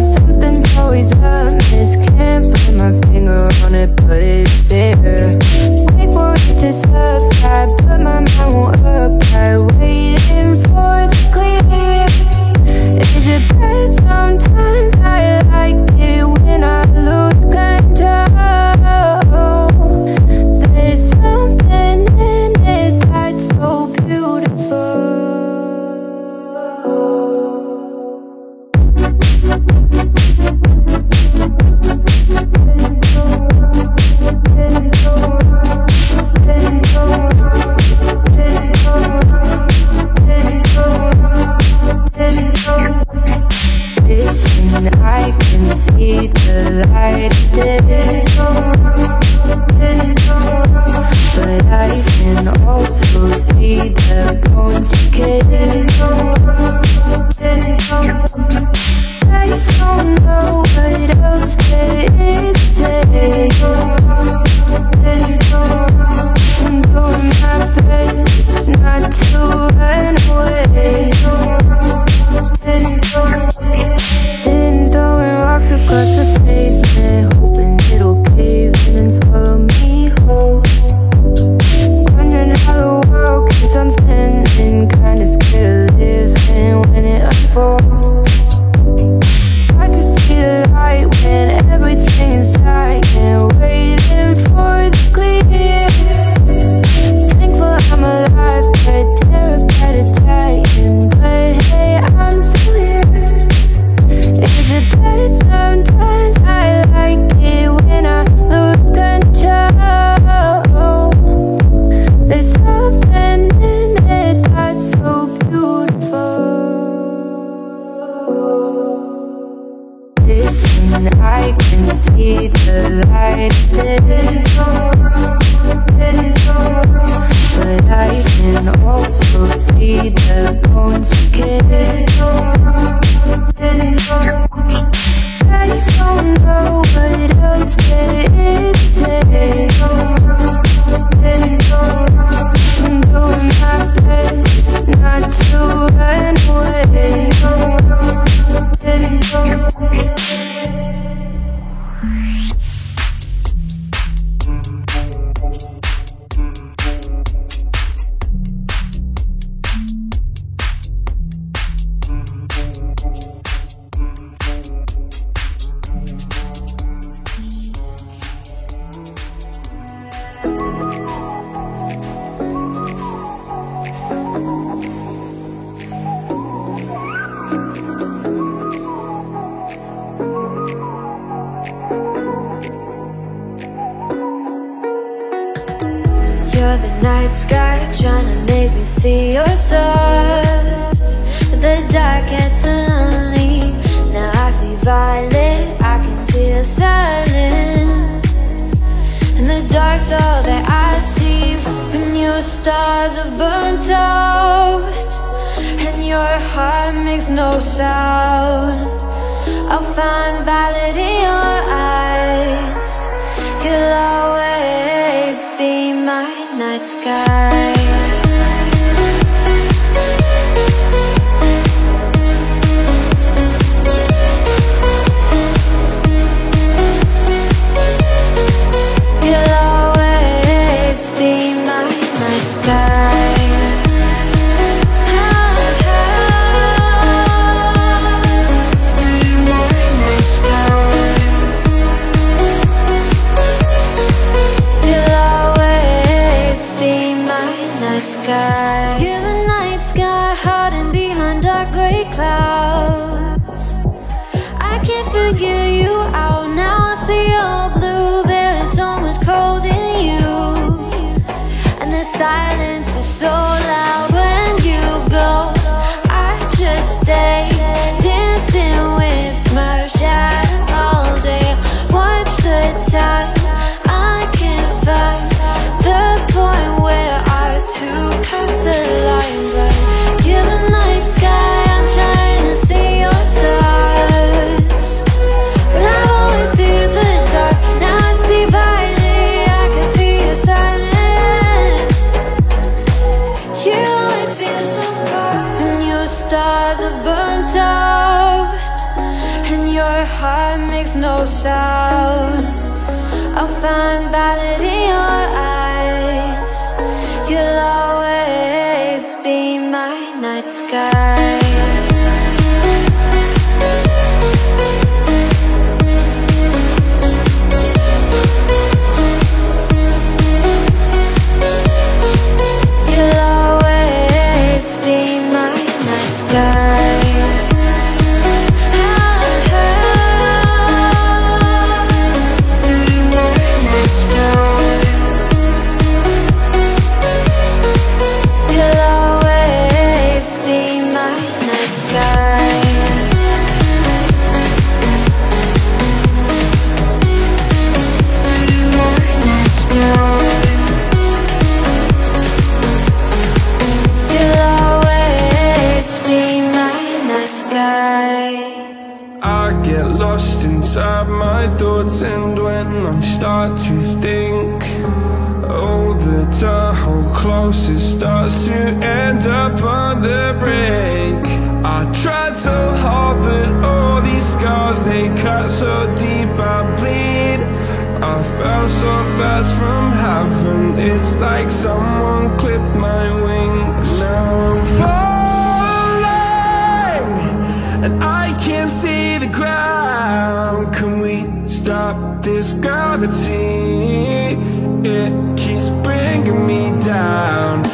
Something's always up, This Can't put my finger on it, but it's there. your stars. The dark and lonely Now I see violet I can feel silence. And the dark's all that I see When your stars have burnt out. And your heart makes no sound. I'll find validity in your eyes. You'll always be my night sky. give find someone clipped my wings. Now I'm falling And I can't see the ground. Can we stop this gravity? It keeps bringing me down.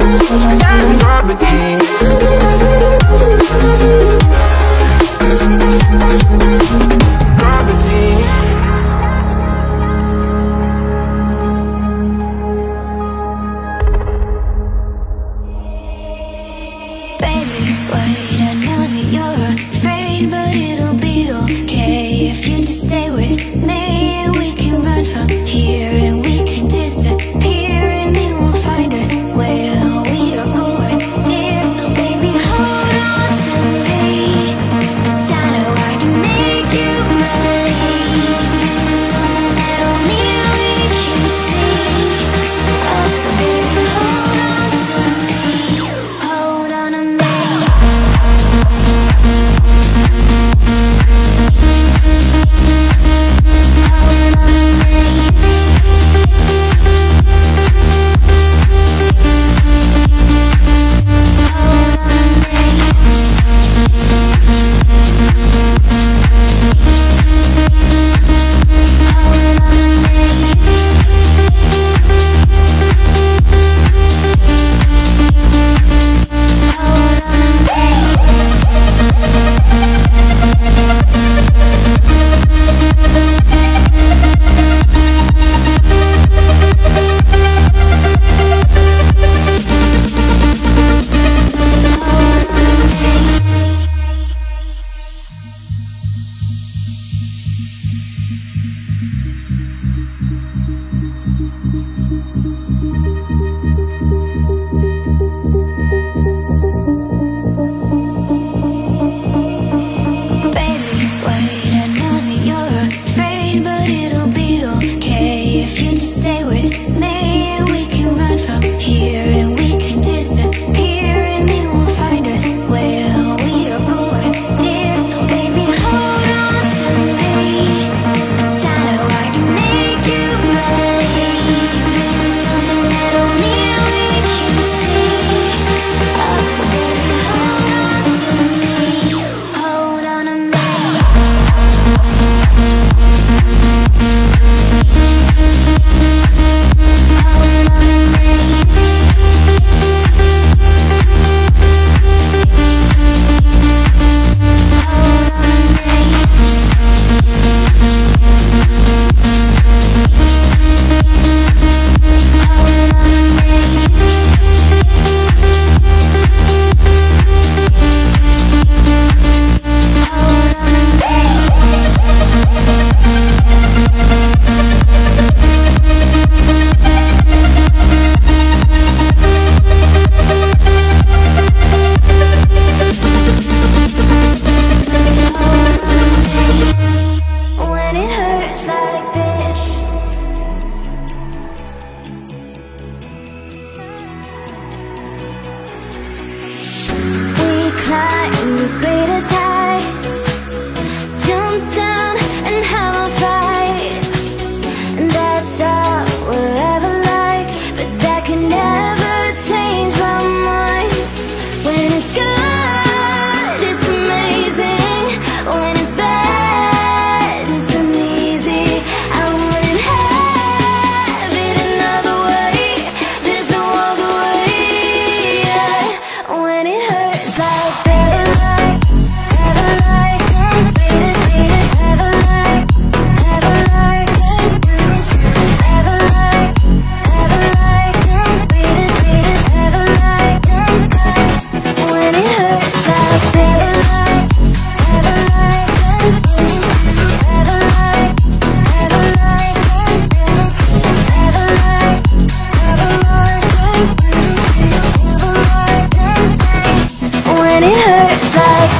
Gravity.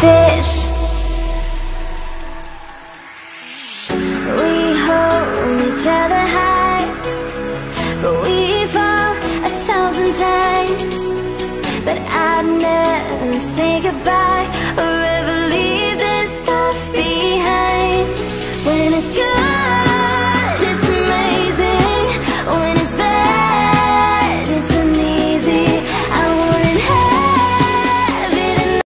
Each